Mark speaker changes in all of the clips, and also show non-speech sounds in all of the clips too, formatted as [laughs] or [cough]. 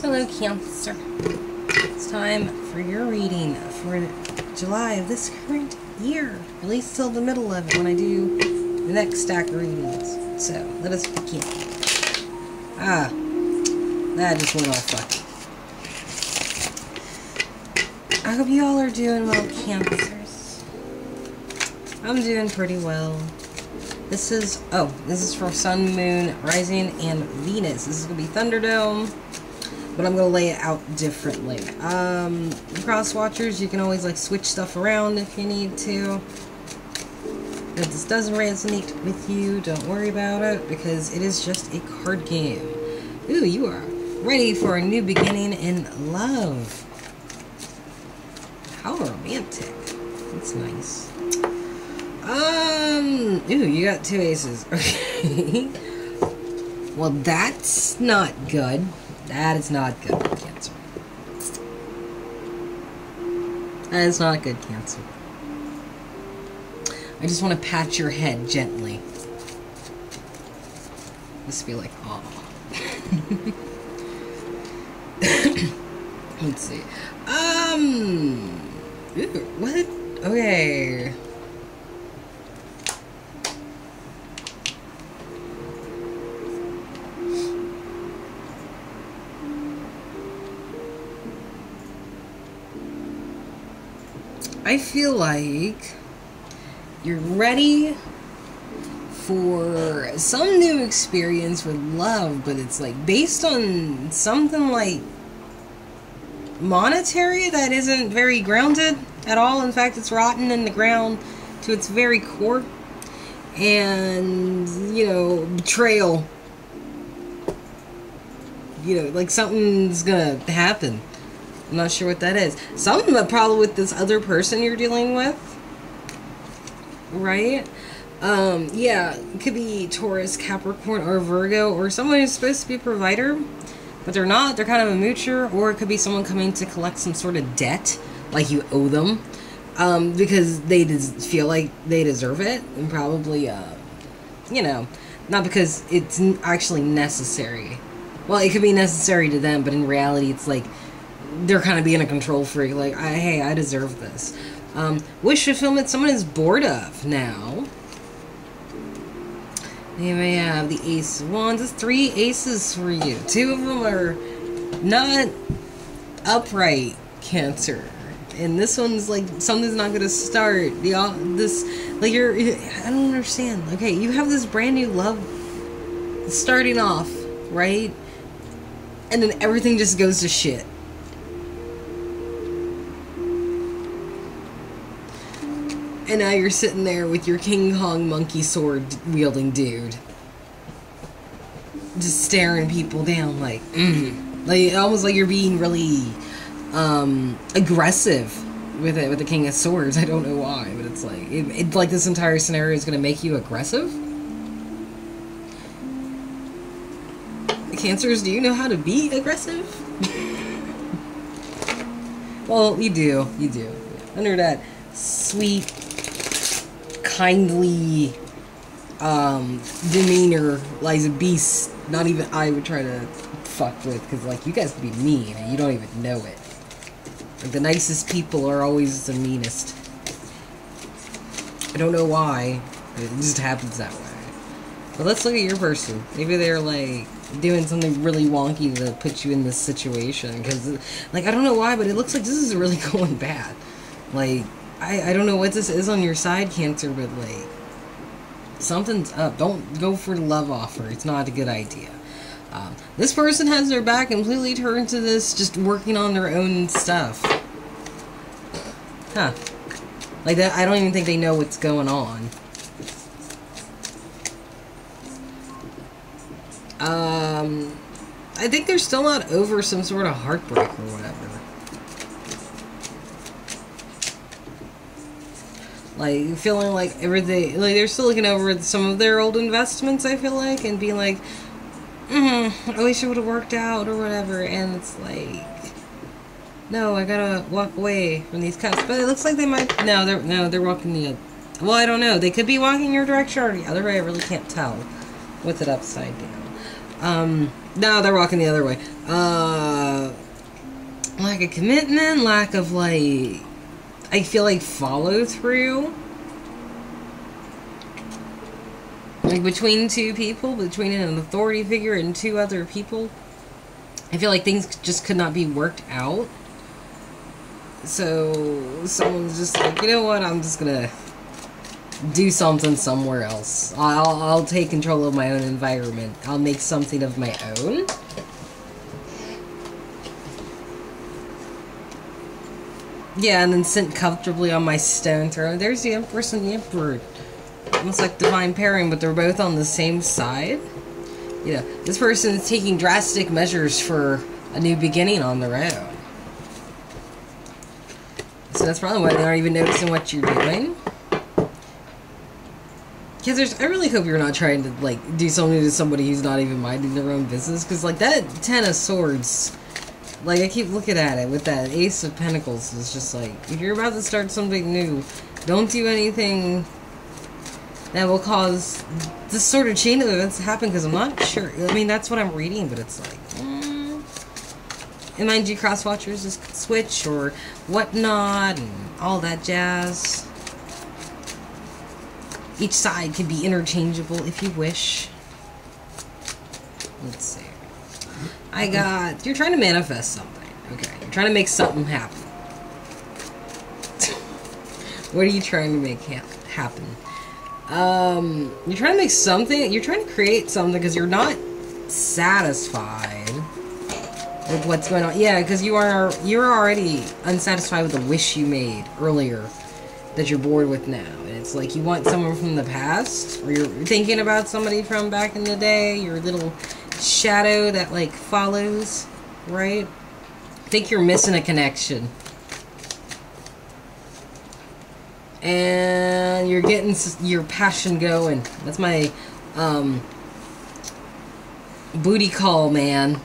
Speaker 1: Hello, Cancer. It's time for your reading for July of this current year, at least till the middle of it when I do the next stack of readings. So, let us begin. Ah, that just went all fucky. I hope you all are doing well, Cancers. I'm doing pretty well. This is, oh, this is for Sun, Moon, Rising, and Venus. This is going to be Thunderdome, but I'm going to lay it out differently. Um, cross watchers, you can always, like, switch stuff around if you need to. If this doesn't resonate with you, don't worry about it, because it is just a card game. Ooh, you are ready for a new beginning in love. How romantic. That's nice. Um, ooh, you got two aces. [laughs] Okay. well, that's not good. That is not good, Cancer. That is not good, Cancer. I just want to pat your head gently. Just be like, aw. [laughs] Let's see. Um, what? Okay. I feel like you're ready for some new experience with love, but it's like based on something like monetary that isn't very grounded at all. In fact, it's rotten in the ground to its very core. And, you know, betrayal. You know, like something's gonna happen. I'm not sure what that is. Something probably with this other person you're dealing with. Right? Um, yeah, could be Taurus, Capricorn, or Virgo, or someone who's supposed to be a provider, but they're not. They're kind of a moocher, or it could be someone coming to collect some sort of debt, like you owe them, um, because they feel like they deserve it, and probably, uh, you know, not because it's actually necessary. Well, it could be necessary to them, but in reality, it's like they're kind of being a control freak. Like, I, hey, I deserve this. Um, wish fulfillment someone is bored of now. You may have the ace of wands. It's three aces for you. Two of them are not upright cancer. And this one's like something's not gonna start. The all this like you're I don't understand. Okay, you have this brand new love starting off, right? And then everything just goes to shit. And now you're sitting there with your King Kong monkey sword wielding dude. Just staring people down like, mm. like almost like you're being really um, aggressive with it with the King of Swords. I don't know why, but it's like it, it's like this entire scenario is to make you aggressive. Cancers, do you know how to be aggressive? [laughs] well, you do, you do. Under that sweet kindly um, demeanor lies a beast not even I would try to fuck with because like you guys be mean and you don't even know it. Like the nicest people are always the meanest. I don't know why. It just happens that way. But let's look at your person. Maybe they're like doing something really wonky to put you in this situation because like I don't know why, but it looks like this is really [laughs] going bad. Like I, I don't know what this is on your side, Cancer, but like something's up. Don't go for the love offer. It's not a good idea. Um, this person has their back completely turned to this, just working on their own stuff. Huh. Like that, I don't even think they know what's going on. Um, I think they're still not over some sort of heartbreak or whatever. Like feeling like everything like they're still looking over some of their old investments i feel like and being like mm, i wish it would have worked out or whatever. And it's like no i gotta walk away from these cuts. But it looks like they might no they're no they're walking the well i don't know. They could be walking your direction or the other way. I really can't tell with it upside down. Um no they're walking the other way. Uh lack of commitment, lack of like, I feel like follow through. Like between two people, between an authority figure and two other people, I feel like things just could not be worked out. So someone's just like, you know what? I'm just gonna do something somewhere else. I'll I'll take control of my own environment. I'll make something of my own. Yeah, and then sit comfortably on my stone throne. There's the Empress and the Emperor. Almost like divine pairing, but they're both on the same side. You know, this person is taking drastic measures for a new beginning on their own. So that's probably why they aren't even noticing what you're doing. Because there's, I really hope you're not trying to like do something to somebody who's not even minding their own business. Because like that Ten of Swords, like I keep looking at it with that Ace of Pentacles. It's just like if you're about to start something new, don't do anything that will cause this sort of chain of events to happen. Because I'm not sure. I mean, that's what I'm reading, but it's like. Mm, and mind you, cross watchers just switch or whatnot and all that jazz. Each side can be interchangeable if you wish. Let's see. I got. You're trying to manifest something. Okay. You're trying to make something happen. [laughs] what are you trying to make ha happen? Um, you're trying to make something. You're trying to create something because you're not satisfied with what's going on. Yeah, because you are you're already unsatisfied with the wish you made earlier that you're bored with now. And it's like you want someone from the past, or you're thinking about somebody from back in the day, your little shadow that like follows, right? I think you're missing a connection. And you're getting your passion going. That's my um, booty call, man.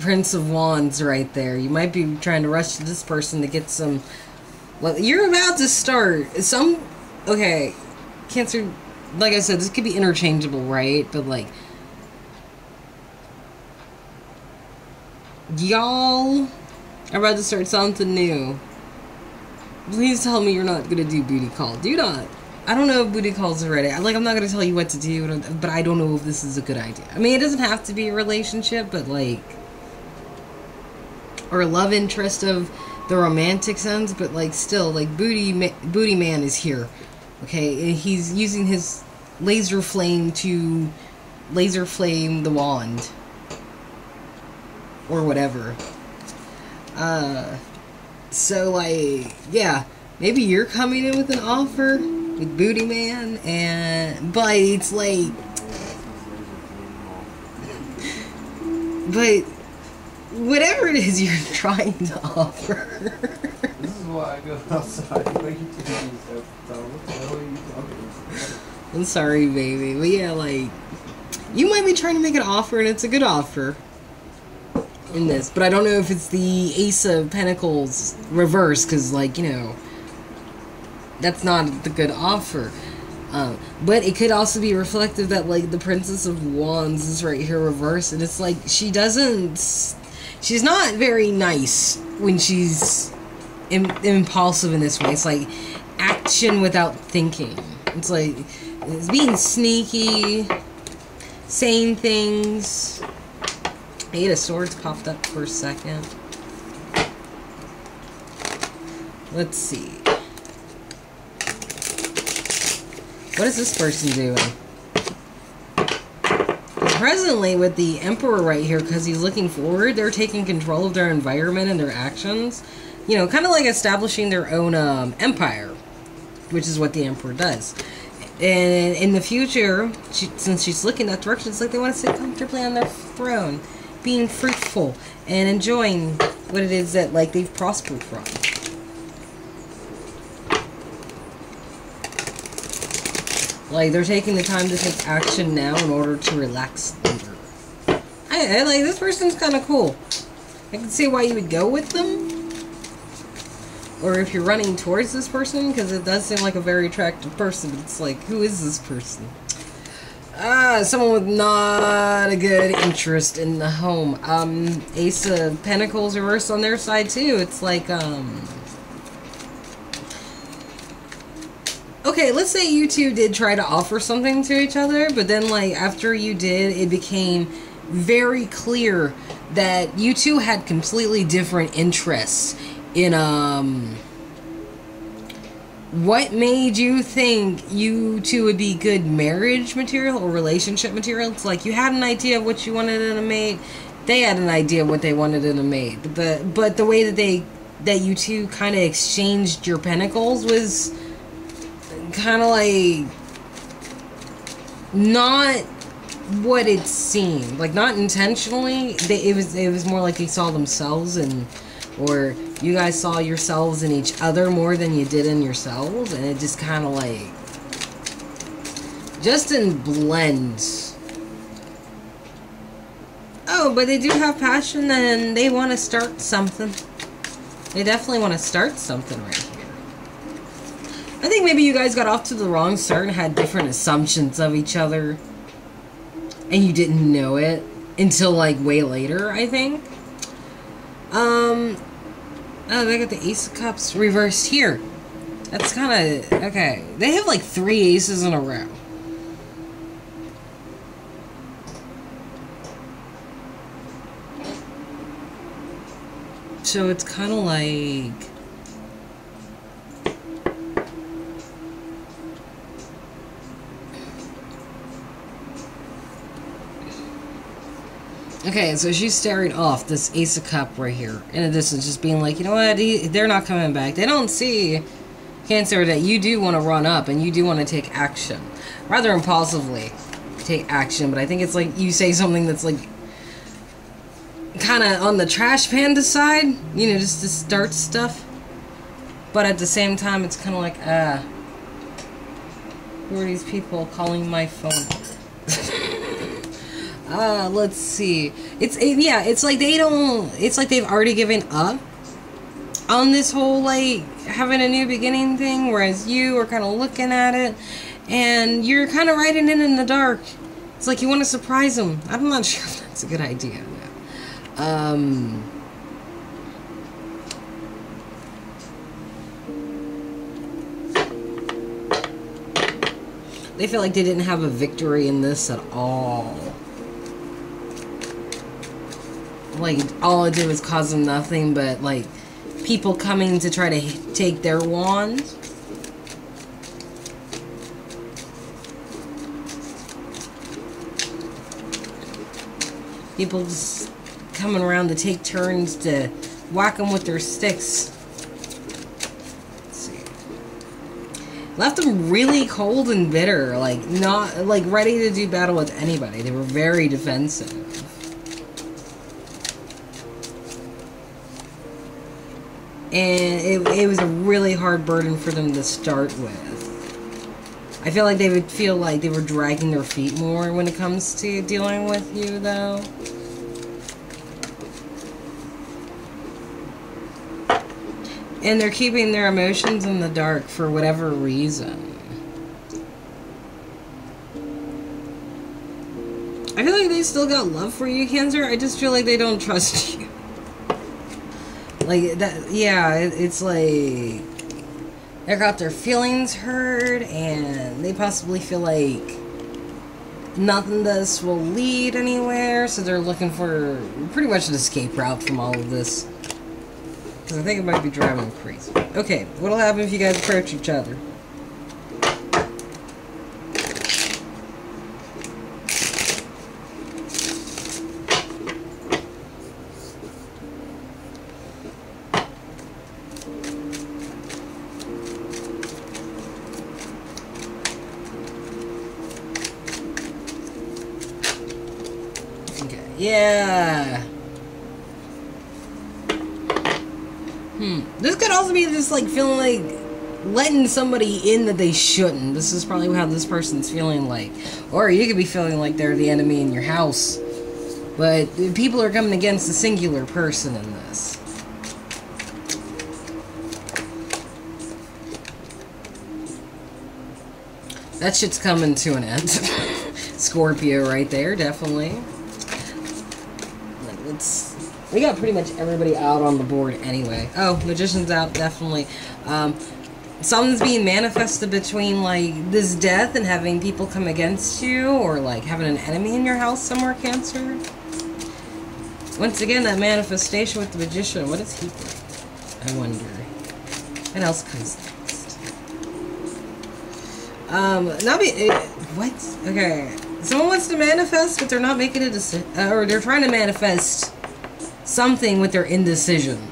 Speaker 1: Prince of Wands right there. You might be trying to rush to this person to get some well, you're about to start. Some, okay, Cancer, like I said, this could be interchangeable, right? But, like, y'all to start something new. Please tell me you're not to do booty call. Do not. I don't know if booty calls are ready. Like, I'm not to tell you what to do, but I don't know if this is a good idea. I mean, it doesn't have to be a relationship, but, like, or a love interest of the romantic sense, but like still, like booty ma- booty man is here. Okay, he's using his laser flame to laser flame the wand or whatever. Uh, so like yeah, maybe you're coming in with an offer with Booty Man, and but it's like, but whatever it is you're [laughs] trying to offer.
Speaker 2: this is why I go outside. What you What are you talking
Speaker 1: I'm sorry, baby. But yeah, like, you might be trying to make an offer, and it's a good offer in this. But I don't know if it's the Ace of Pentacles reverse, because, like, you know, that's not the good offer. Um, but it could also be reflective that like the Princess of Wands is right here reverse, and it's like she doesn't she's not very nice when she's Im- impulsive in this way. It's like action without thinking. It's like it's being sneaky, saying things. Eight of Swords popped up for a second. Let's see. What is this person doing? presently with the Emperor right here, because he's looking forward, they're taking control of their environment and their actions. You know, kind of like establishing their own um, empire, which is what the Emperor does. And in the future, she, since she's looking that direction, it's like they want to sit comfortably on their throne, being fruitful and enjoying what it is that like they've prospered from. Like, they're taking the time to take action now in order to relax later. I, I like, this person's kind of cool. I can see why you would go with them. Or if you're running towards this person, because it does seem like a very attractive person, it's like, who is this person? Ah, someone with not a good interest in the home. Um, Ace of Pentacles reversed on their side too. It's like, um... Okay, let's say you two did try to offer something to each other, but then, like, after you did, it became very clear that you two had completely different interests in, um what made you think you two would be good marriage material or relationship material? It's like you had an idea of what you wanted in a mate. They had an idea what they wanted in a mate. But but the way that they that you two kind of exchanged your pentacles was kind of like not what it seemed. Like not intentionally. They, it was it was more like they saw themselves and or you guys saw yourselves in each other more than you did in yourselves, and it just kind of like just in blends. Oh, but they do have passion and they want to start something. They definitely want to start something right here. I think maybe you guys got off to the wrong start and had different assumptions of each other. And you didn't know it until like way later, I think. Um, oh, they got the Ace of Cups reversed here. That's kind of, okay. They have like three aces in a row. So it's kind of like... Okay, so she's staring off this Ace of Cup right here. In a distance, just being like, you know what, he, they're not coming back. They don't see, Cancer, that you do want to run up and you do want to take action. Rather impulsively take action, but I think it's like you say something that's like kind of on the trash panda side, you know, just to start stuff. But at the same time, it's kind of like, uh, who are these people calling my phone? [laughs] Uh, let's see. It's it, yeah. It's like they don't. It's like they've already given up on this whole like having a new beginning thing, whereas you are kind of looking at it, and you're kind of writing in in the dark. It's like you want to surprise them. I'm not [laughs] sure if that's a good idea. Um. They feel like they didn't have a victory in this at all. Like all it did was cause them nothing but like people coming to try to take their wand. People just coming around to take turns to whack them with their sticks. Left them really cold and bitter, like not like ready to do battle with anybody. They were very defensive. And it, it was a really hard burden for them to start with. I feel like they would feel like they were dragging their feet more when it comes to dealing with you, though. And they're keeping their emotions in the dark for whatever reason. I feel like they still got love for you, Cancer. I just feel like they don't trust [laughs] you. Like that, yeah. It, it's like they got their feelings hurt, and they possibly feel like nothing this will lead anywhere. So they're looking for pretty much an escape route from all of this. Because I think it might be driving them crazy. Okay, what'll happen if you guys approach each other? Yeah. Hmm. This could also be just like feeling like letting somebody in that they shouldn't. This is probably how this person's feeling like. Or you could be feeling like they're the enemy in your house. But people are coming against a singular person in this. That shit's coming to an end. [laughs] Scorpio right there, definitely. We got pretty much everybody out on the board anyway. Oh, Magician's out, definitely. Um, something's being manifested between like this death and having people come against you, or like having an enemy in your house somewhere, Cancer. Once again, that manifestation with the magician. What is he bring? I wonder. What else comes next? Um, not be. Uh, what? Okay. Someone wants to manifest, but they're not making a decision, uh, or they're trying to manifest something with their indecision.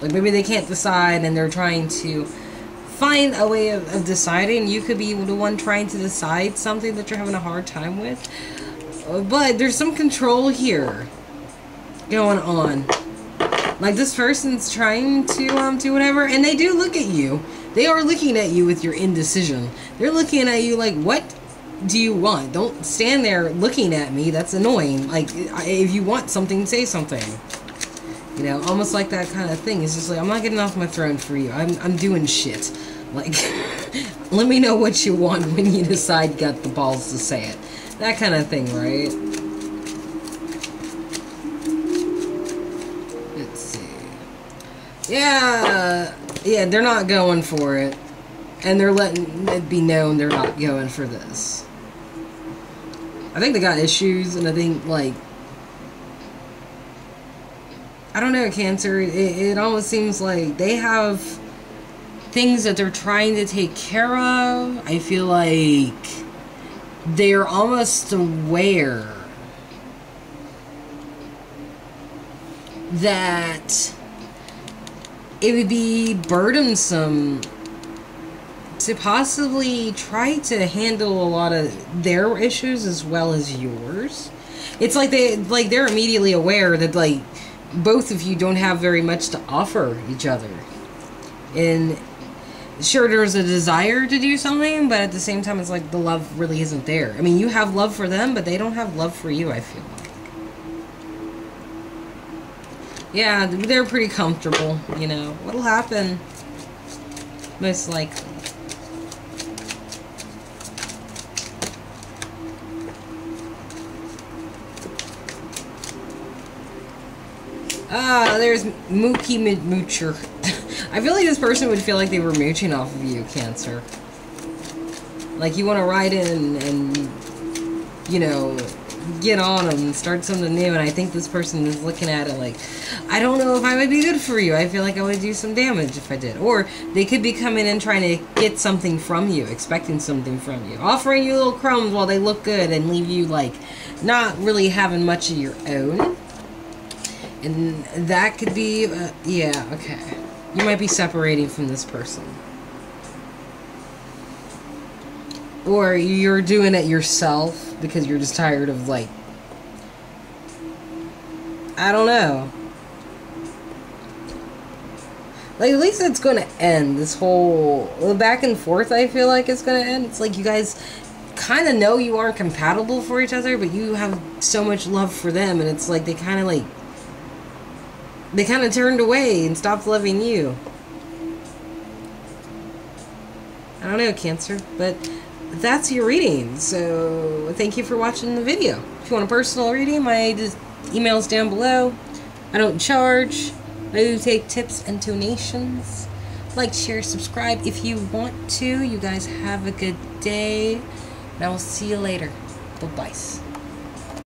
Speaker 1: Like maybe they can't decide, and they're trying to find a way of, of deciding. You could be the one trying to decide something that you're having a hard time with. Uh, but there's some control here going on. Like this person's trying to um do whatever, and they do look at you. They are looking at you with your indecision. They're looking at you like, what do you want? Don't stand there looking at me. That's annoying. Like, if you want something, say something. You know, almost like that kind of thing. It's just like, I'm not getting off my throne for you. I'm, I'm doing shit. Like, [laughs] let me know what you want when you decide you got the balls to say it. That kind of thing, right? Let's see. Yeah, yeah, they're not going for it. And they're letting it be known they're not going for this. I think they got issues, and I think, like, I don't know, Cancer. It, it almost seems like they have things that they're trying to take care of. I feel like they're almost aware that it would be burdensome to possibly try to handle a lot of their issues as well as yours. It's like they like they're immediately aware that like both of you don't have very much to offer each other. And sure there's a desire to do something, but at the same time it's like the love really isn't there. I mean, you have love for them, but they don't have love for you, I feel like. Yeah, they're pretty comfortable, you know. What'll happen? Most likely. Ah, there's Mookie Moocher. [laughs] I feel like this person would feel like they were mooching off of you, Cancer. Like you want to ride in and, you know, get on them and start something new. And I think this person is looking at it like, I don't know if I would be good for you. I feel like I would do some damage if I did. Or they could be coming in trying to get something from you, expecting something from you, offering you little crumbs while they look good and leave you like not really having much of your own. And that could be, uh, yeah, okay. You might be separating from this person. Or you're doing it yourself because you're just tired of, like, I don't know. Like, at least it's to end. This whole back and forth, I feel like it's to end. It's like you guys kind of know you aren't compatible for each other, but you have so much love for them, and it's like they kind of, like, they kind of turned away and stopped loving you. I don't know, Cancer, but that's your reading. So thank you for watching the video. If you want a personal reading, my email's down below. I don't charge. I do take tips and donations. Like, share, subscribe if you want to. You guys have a good day. And I will see you later. Bye-bye.